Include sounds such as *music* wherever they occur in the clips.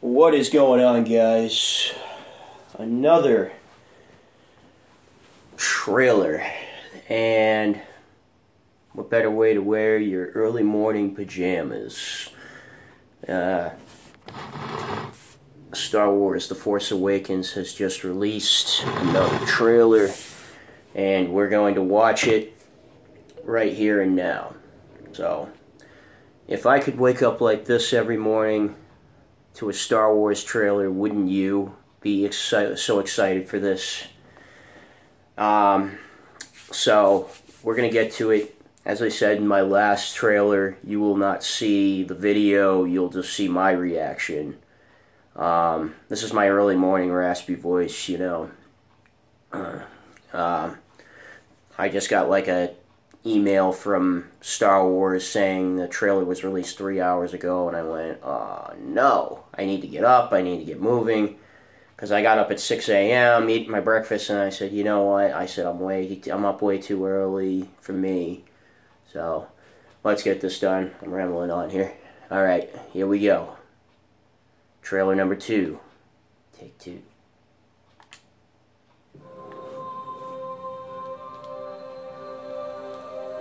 What is going on, guys? Another trailer, and what better way to wear your early morning pajamas? Uh, Star Wars The Force Awakens has just released another trailer, and we're going to watch it right here and now. So, if I could wake up like this every morning to a Star Wars trailer, wouldn't you be exci- so excited for this? Um, so, we're going to get to it. As I said in my last trailer, you will not see the video, you'll just see my reaction. Um, this is my early morning raspy voice, you know. *clears throat* Uh, I just got like a email from Star Wars saying the trailer was released three hours ago, and I went, oh no, I need to get up, I need to get moving. Because I got up at 6 a.m., eat my breakfast, and I said, you know what? I said, I'm way, I'm up way too early for me. So, let's get this done. I'm rambling on here. Alright, here we go. Trailer number two. Take two.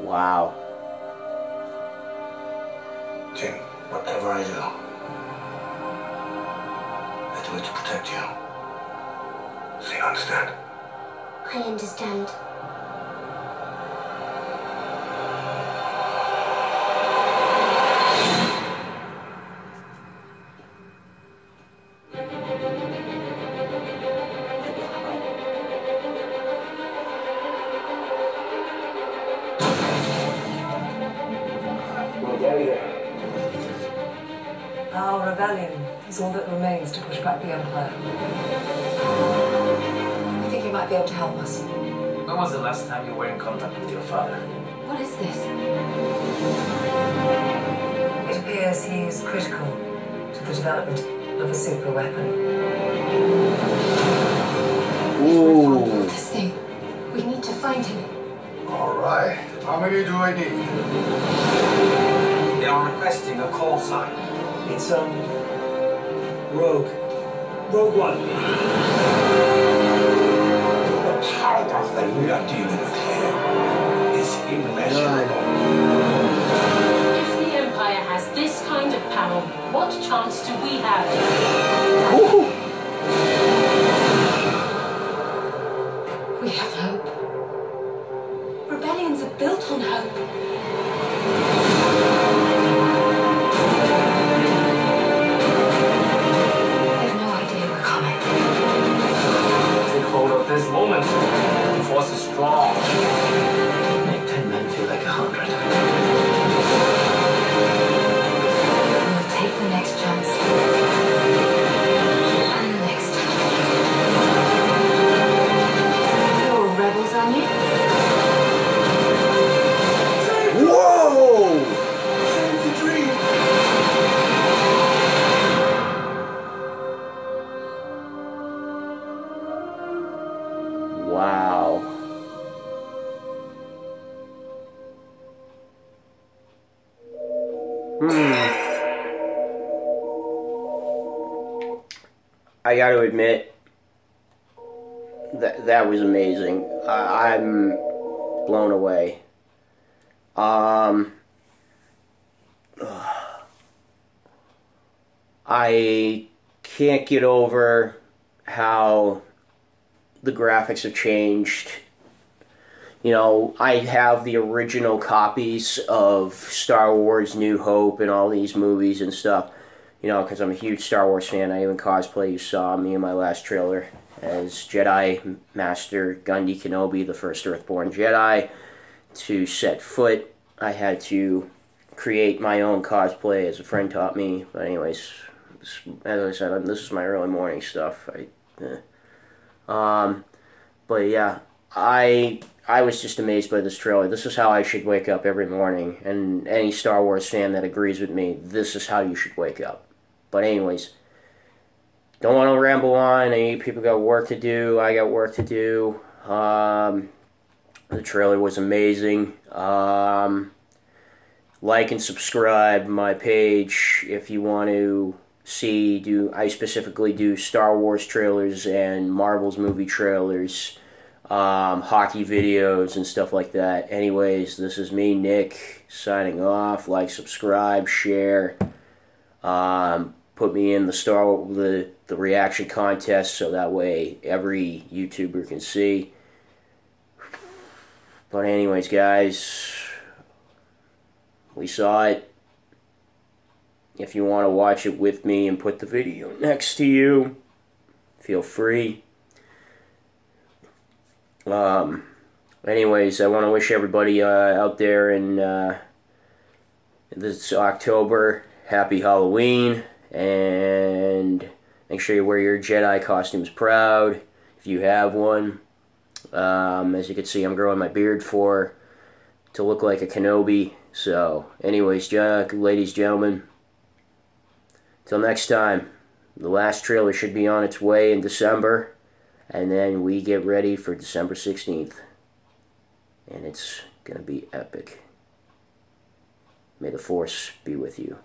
Wow. Jyn, whatever I do, I do it to protect you. So you understand? I understand. Our rebellion is all that remains to push back the Empire. I think you might be able to help us. When was the last time you were in contact with your father? What is this? It appears he is critical to the development of a super weapon. Ooh. This thing. We need to find him. All right. How many do I need? They are requesting a call sign. It's, um, Rogue. Rogue One. The power that we are dealing with here is immeasurable. If the Empire has this kind of power, what chance do we have? Force Hmm. I got to admit that that was amazing. I, I'm blown away. Um. I can't get over how the graphics have changed. You know, I have the original copies of Star Wars New Hope and all these movies and stuff. You know, because I'm a huge Star Wars fan. I even cosplay. You saw me in my last trailer as Jedi Master Gundy Kenobi, the first Earthborn Jedi. To set foot, I had to create my own cosplay, as a friend taught me. But anyways, as I said, this is my early morning stuff. I, eh. Um, but yeah, I I was just amazed by this trailer. This is how I should wake up every morning, and any Star Wars fan that agrees with me, this is how you should wake up. But anyways, don't want to ramble on. Any people got work to do. I got work to do. Um, the trailer was amazing. Um, like and subscribe my page if you want to see do I specifically do Star Wars trailers and Marvel's movie trailers, um, hockey videos and stuff like that. Anyways, this is me, Nick, signing off. Like, subscribe, share. Um, put me in the Star the the reaction contest so that way every YouTuber can see. But anyways, guys, we saw it. If you want to watch it with me and put the video next to you, feel free. Um, anyways, I want to wish everybody uh, out there in uh, this October happy Halloween and make sure you wear your Jedi costumes proud if you have one. Um, as you can see, I'm growing my beard for to look like a Kenobi. So, anyways, jack, ladies, and gentlemen, till next time, the last trailer should be on its way in December, and then we get ready for December 16th. And it's going to be epic. May the Force be with you.